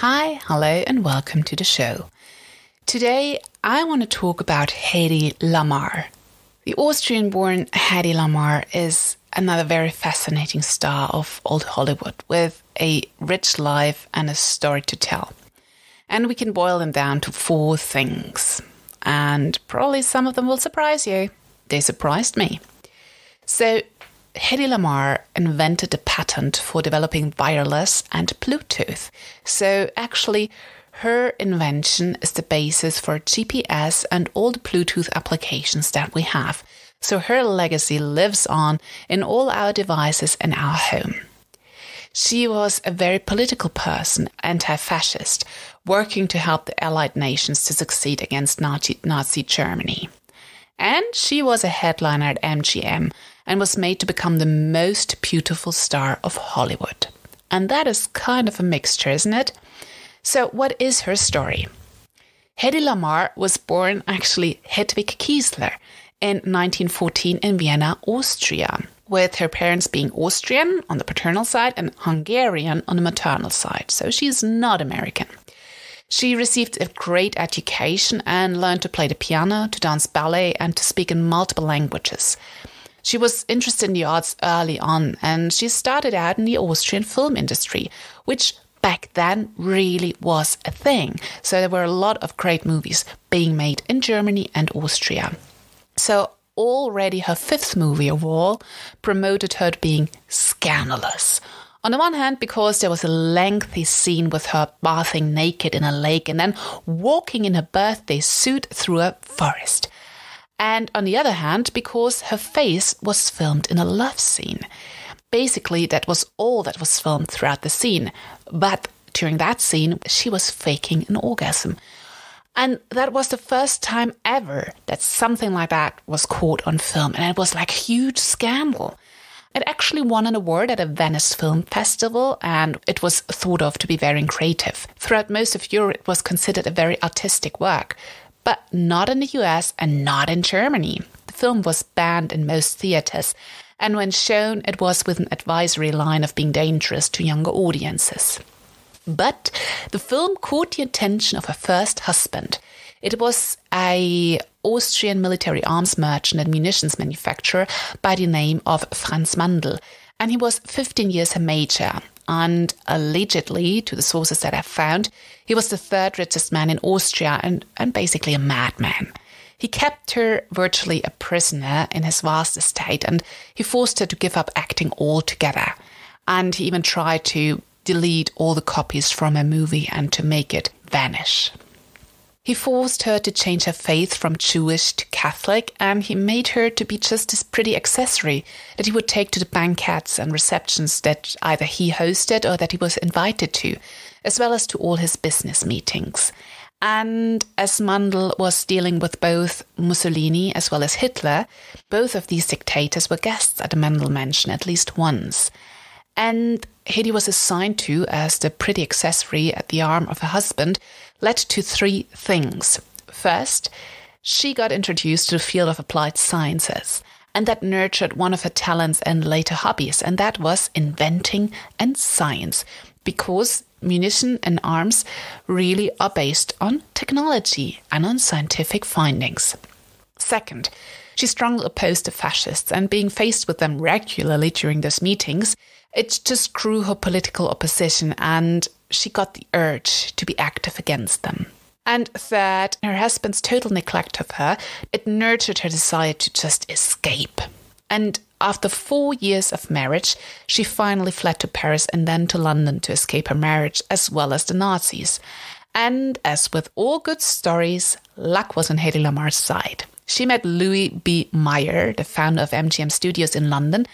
Hi, hello, and welcome to the show. Today, I want to talk about Hedy Lamarr. The Austrian born Hedy Lamarr is another very fascinating star of old Hollywood with a rich life and a story to tell. And we can boil them down to four things. And probably some of them will surprise you. They surprised me. So, Hedy Lamarr invented a patent for developing wireless and Bluetooth. So actually, her invention is the basis for GPS and all the Bluetooth applications that we have. So her legacy lives on in all our devices in our home. She was a very political person, anti fascist, working to help the Allied nations to succeed against Nazi, Nazi Germany. And she was a headliner at MGM and was made to become the most beautiful star of Hollywood. And that is kind of a mixture, isn't it? So, what is her story? Hedy Lamarr was born actually Hedwig Kiesler in 1914 in Vienna, Austria, with her parents being Austrian on the paternal side and Hungarian on the maternal side. So she's not American. She received a great education and learned to play the piano, to dance ballet, and to speak in multiple languages. She was interested in the arts early on, and she started out in the Austrian film industry, which back then really was a thing. So there were a lot of great movies being made in Germany and Austria. So already her fifth movie of all promoted her to being scandalous. On the one hand, because there was a lengthy scene with her bathing naked in a lake and then walking in her birthday suit through a forest and on the other hand, because her face was filmed in a love scene. Basically, that was all that was filmed throughout the scene. But during that scene, she was faking an orgasm. And that was the first time ever that something like that was caught on film. And it was like a huge scandal. It actually won an award at a Venice Film Festival and it was thought of to be very creative. Throughout most of Europe, it was considered a very artistic work but not in the US and not in Germany. The film was banned in most theaters, and when shown, it was with an advisory line of being dangerous to younger audiences. But the film caught the attention of her first husband. It was a Austrian military arms merchant and munitions manufacturer by the name of Franz Mandl, and he was 15 years her major and allegedly, to the sources that I've found, he was the third richest man in Austria and, and basically a madman. He kept her virtually a prisoner in his vast estate and he forced her to give up acting altogether. And he even tried to delete all the copies from her movie and to make it vanish. He forced her to change her faith from Jewish to Catholic, and he made her to be just this pretty accessory that he would take to the banquets and receptions that either he hosted or that he was invited to, as well as to all his business meetings. And as Mandl was dealing with both Mussolini as well as Hitler, both of these dictators were guests at the Mandl mansion at least once. And Hedy was assigned to as the pretty accessory at the arm of her husband led to three things. First, she got introduced to the field of applied sciences, and that nurtured one of her talents and later hobbies, and that was inventing and science, because munition and arms really are based on technology and on scientific findings. Second, she strongly opposed the fascists, and being faced with them regularly during those meetings, it just grew her political opposition and she got the urge to be active against them. And third, her husband's total neglect of her, it nurtured her desire to just escape. And after four years of marriage, she finally fled to Paris and then to London to escape her marriage as well as the Nazis. And as with all good stories, luck was on Hedy Lamarr's side. She met Louis B. Mayer, the founder of MGM Studios in London,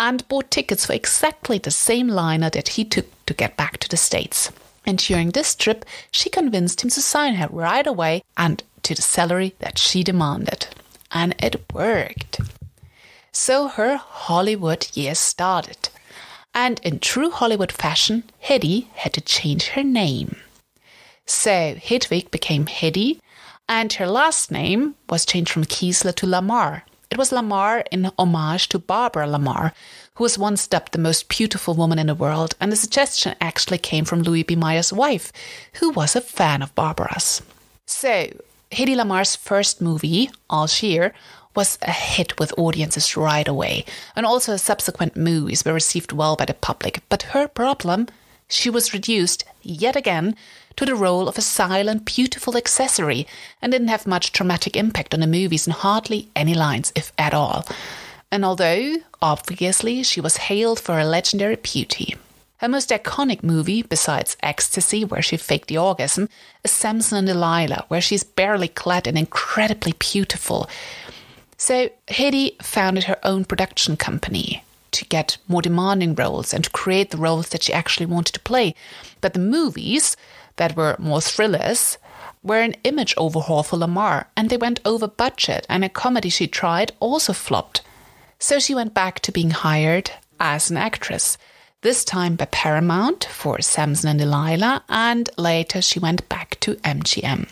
and bought tickets for exactly the same liner that he took to get back to the States. And during this trip, she convinced him to sign her right away and to the salary that she demanded. And it worked. So her Hollywood years started. And in true Hollywood fashion, Hedy had to change her name. So Hedwig became Hedy, and her last name was changed from Kiesler to Lamarr. It was Lamarr in homage to Barbara La Marr, who was once dubbed the most beautiful woman in the world, and the suggestion actually came from Louis B. Mayer's wife, who was a fan of Barbara's. So, Hedy Lamarr's first movie, Algiers, was a hit with audiences right away, and also subsequent movies were received well by the public. But her problem, she was reduced yet again to the role of a silent, beautiful accessory and didn't have much dramatic impact on the movies and hardly any lines, if at all. And although, obviously, she was hailed for her legendary beauty. Her most iconic movie, besides Ecstasy, where she faked the orgasm, is Samson and Delilah, where she's barely clad and incredibly beautiful. So Hedy founded her own production company to get more demanding roles and to create the roles that she actually wanted to play. But the movies that were more thrillers were an image overhaul for Lamarr, and they went over budget, and a comedy she tried also flopped. So she went back to being hired as an actress, this time by Paramount for Samson and Delilah, and later she went back to MGM.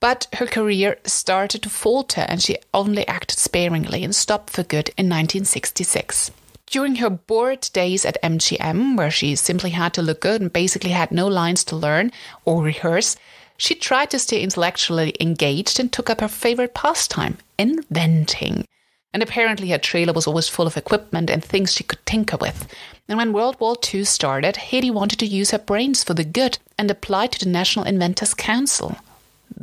But her career started to falter and she only acted sparingly and stopped for good in 1966. During her bored days at MGM, where she simply had to look good and basically had no lines to learn or rehearse, she tried to stay intellectually engaged and took up her favorite pastime, inventing. And apparently, her trailer was always full of equipment and things she could tinker with. And when World War II started, Hedy wanted to use her brains for the good and applied to the National Inventors Council.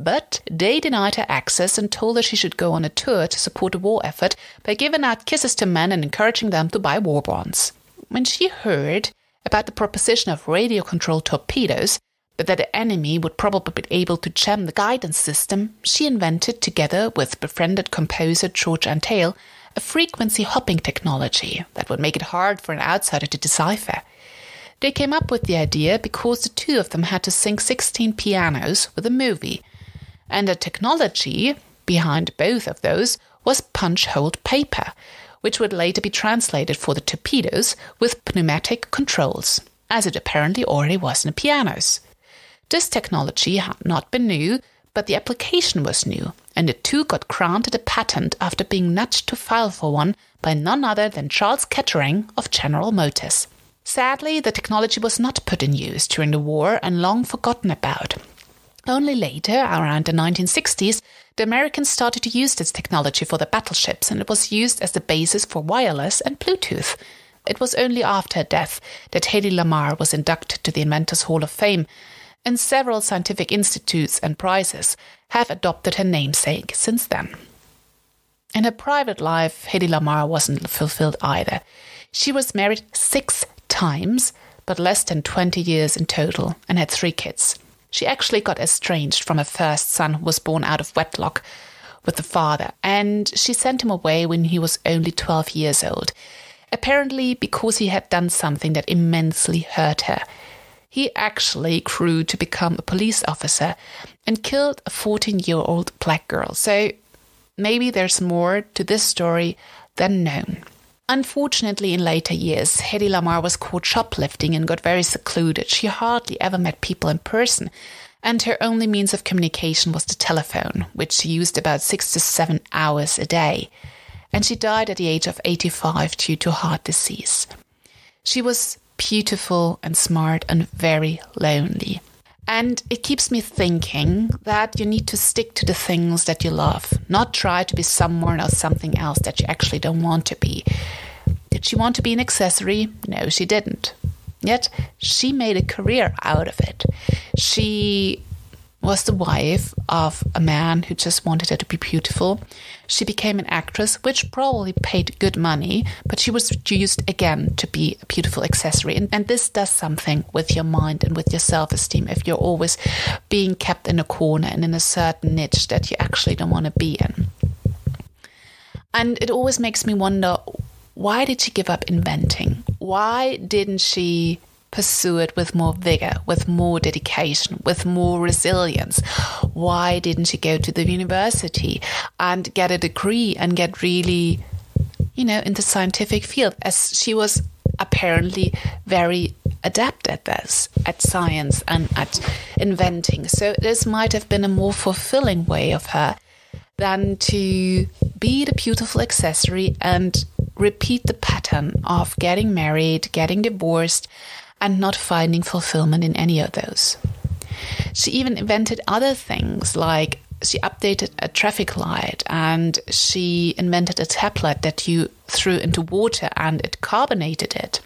But they denied her access and told her she should go on a tour to support the war effort by giving out kisses to men and encouraging them to buy war bonds. When she heard about the proposition of radio controlled torpedoes, but that the enemy would probably be able to jam the guidance system, she invented, together with befriended composer George Antheil, a frequency hopping technology that would make it hard for an outsider to decipher. They came up with the idea because the two of them had to sync 16 pianos with a movie, and the technology behind both of those was punch holed paper, which would later be translated for the torpedoes with pneumatic controls, as it apparently already was in the pianos. This technology had not been new, but the application was new, and the two got granted a patent after being nudged to file for one by none other than Charles Kettering of General Motors. Sadly, the technology was not put in use during the war and long forgotten about, only later, around the 1960s, the Americans started to use this technology for their battleships, and it was used as the basis for wireless and Bluetooth. It was only after her death that Hedy Lamarr was inducted to the Inventors Hall of Fame, and several scientific institutes and prizes have adopted her namesake since then. In her private life, Hedy Lamarr wasn't fulfilled either. She was married six times, but less than 20 years in total, and had three kids. She actually got estranged from her first son, who was born out of wedlock with the father, and she sent him away when he was only 12 years old, apparently because he had done something that immensely hurt her. He actually grew to become a police officer and killed a 14 year old black girl. So maybe there's more to this story than known. Unfortunately, in later years, Hedy Lamarr was caught shoplifting and got very secluded. She hardly ever met people in person, and her only means of communication was the telephone, which she used about six to seven hours a day. And she died at the age of 85 due to heart disease. She was beautiful and smart and very lonely. And it keeps me thinking that you need to stick to the things that you love, not try to be someone or something else that you actually don't want to be. She want to be an accessory? No, she didn't. Yet she made a career out of it. She was the wife of a man who just wanted her to be beautiful. She became an actress, which probably paid good money, but she was reduced again to be a beautiful accessory. And, and this does something with your mind and with your self esteem if you're always being kept in a corner and in a certain niche that you actually don't want to be in. And it always makes me wonder why did she give up inventing? Why didn't she pursue it with more vigor, with more dedication, with more resilience? Why didn't she go to the university and get a degree and get really, you know, in the scientific field as she was apparently very adept at this, at science and at inventing. So this might have been a more fulfilling way of her than to be the beautiful accessory and repeat the pattern of getting married, getting divorced, and not finding fulfillment in any of those. She even invented other things like she updated a traffic light and she invented a tablet that you threw into water and it carbonated it.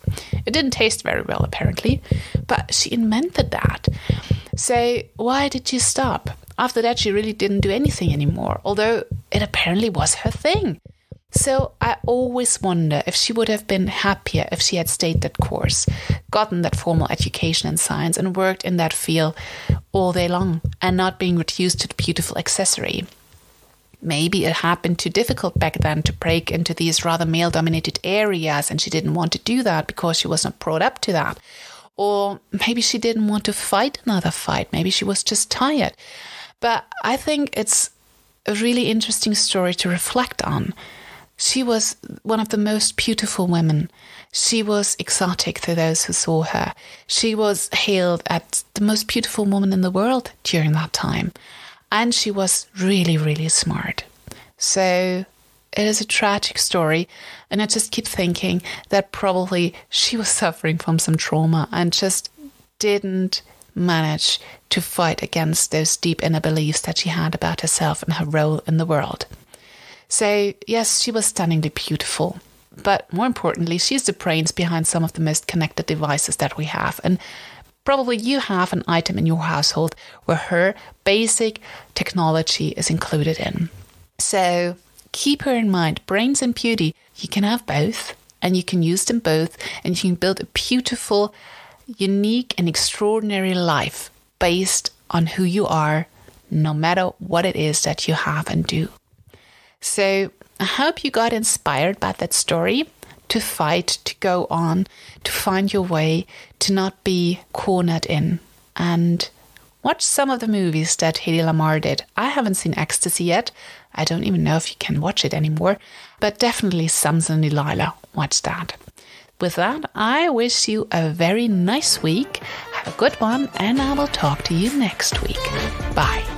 It didn't taste very well, apparently, but she invented that. So, why did she stop? After that, she really didn't do anything anymore, although it apparently was her thing. So I always wonder if she would have been happier if she had stayed that course, gotten that formal education in science, and worked in that field all day long and not being reduced to the beautiful accessory. Maybe it had been too difficult back then to break into these rather male dominated areas, and she didn't want to do that because she was not brought up to that. Or maybe she didn't want to fight another fight. Maybe she was just tired. But I think it's a really interesting story to reflect on. She was one of the most beautiful women. She was exotic to those who saw her. She was hailed as the most beautiful woman in the world during that time. And she was really, really smart. So it is a tragic story. And I just keep thinking that probably she was suffering from some trauma and just didn't manage to fight against those deep inner beliefs that she had about herself and her role in the world. So, yes, she was stunningly beautiful. But more importantly, she's the brains behind some of the most connected devices that we have. And probably you have an item in your household where her basic technology is included in. So keep her in mind brains and beauty, you can have both and you can use them both and you can build a beautiful, unique, and extraordinary life based on who you are, no matter what it is that you have and do. So I hope you got inspired by that story to fight, to go on, to find your way, to not be cornered in. And watch some of the movies that Hedy Lamarr did. I haven't seen Ecstasy yet. I don't even know if you can watch it anymore, but definitely Samson and Delilah. Watch that. With that, I wish you a very nice week. Have a good one, and I will talk to you next week. Bye.